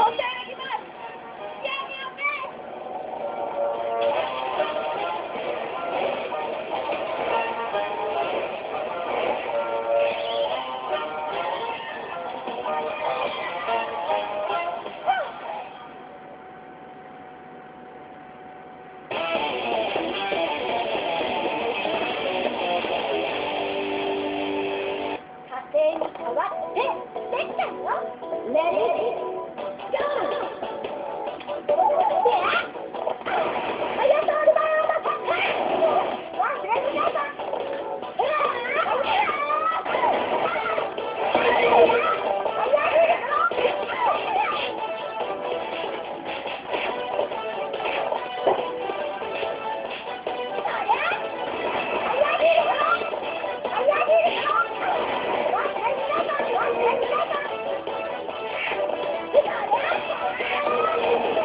家庭に変わってできたの。Thank you.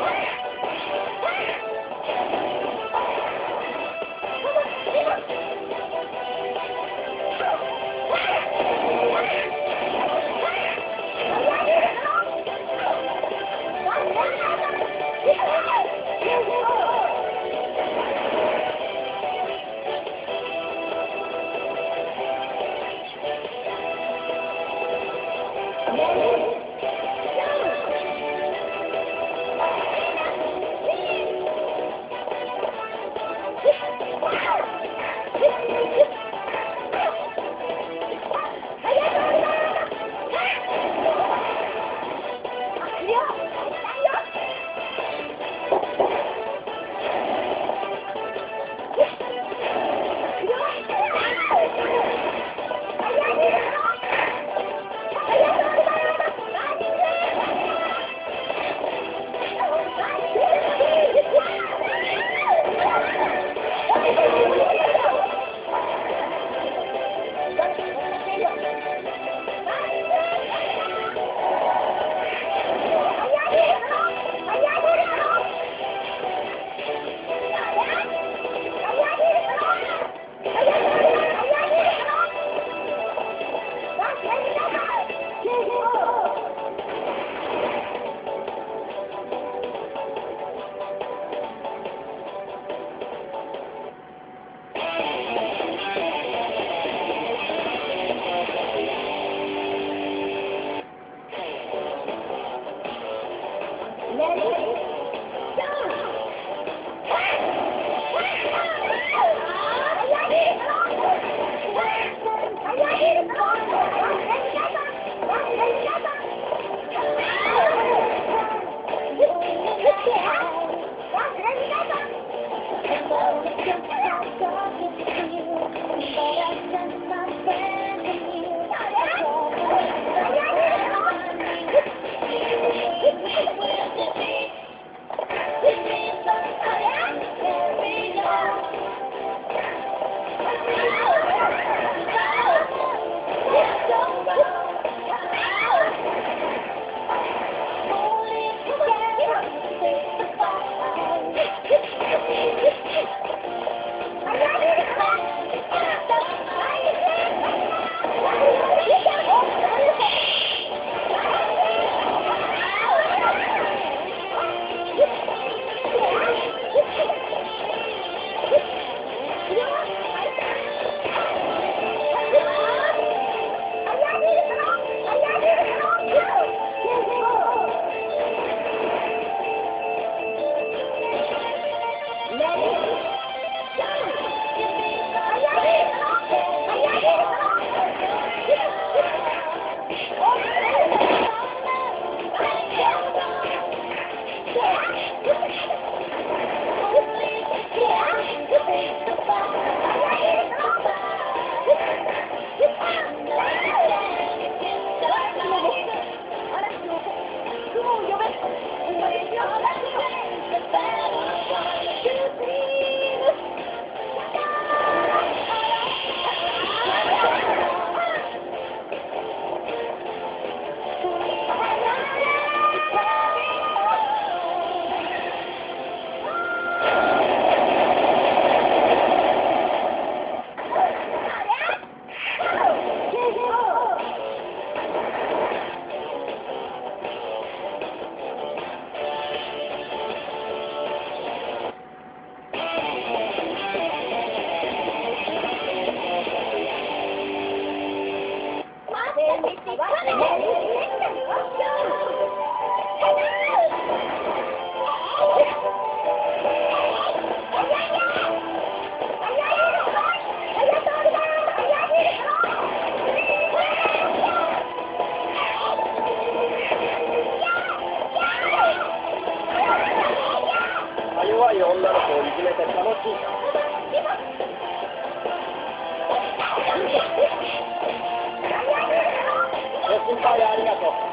心配ありがとう。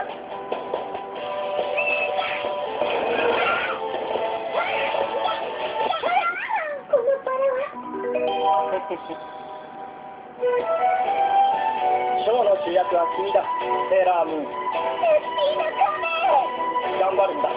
ショーの主役は君だ、セーラームーン。頑張るんだ。